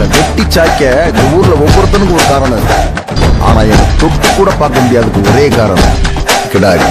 என்னை வெட்டி சாய்க்க இந்த ஊர்ல ஒவ்வொருத்தனுக்கும் ஒரு காரணம் இருக்கு. ஆனா என்னை தொட்டு கூட பார்க்க முடியாததுக்கு ஒரே காரணம் கிடாரி.